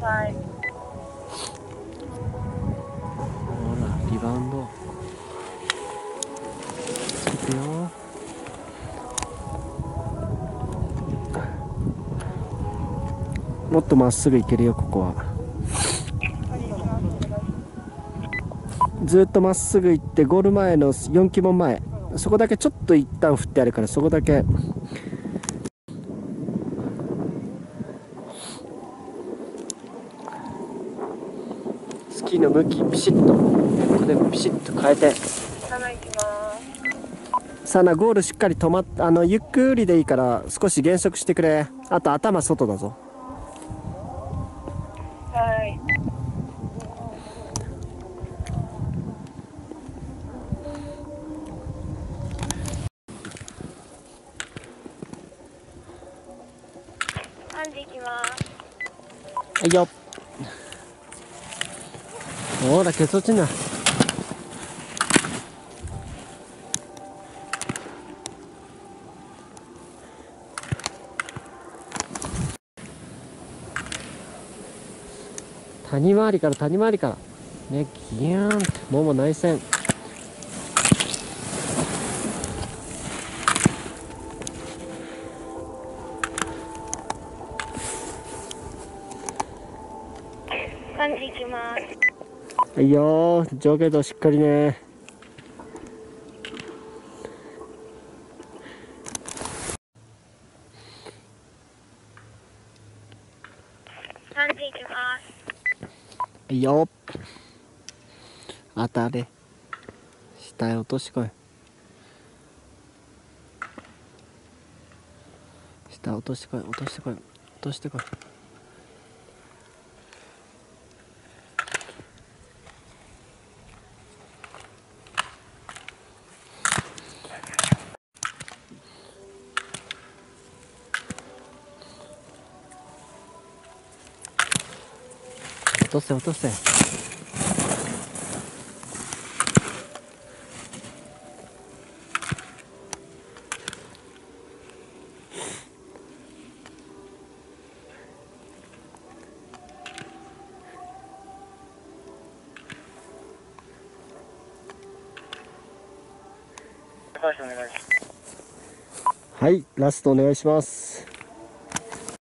さい。ほらリバウンド。つけてよ。もっとまっすぐ行けるよここは。ずっとまっすぐ行ってゴール前の4旗門前。そこだけちょっと一旦振ってあるからそこだけスキーの向きピシッとここでピシッと変えて7行きます。さあなゴールしっかり止まっあのゆっくりでいいから少し減速してくれあと頭外だぞはい。3時行きます。はいよほらケツ落ちな。谷回りから谷回りから。ねギューンって。もも内旋3時行きます。はいよー上下動しっかりね。3時行きます。はいよ当たれ。下へ落としてこい。下落としてこい。落としてこい。落としてこい落とせ落とせ。はいラストお願いします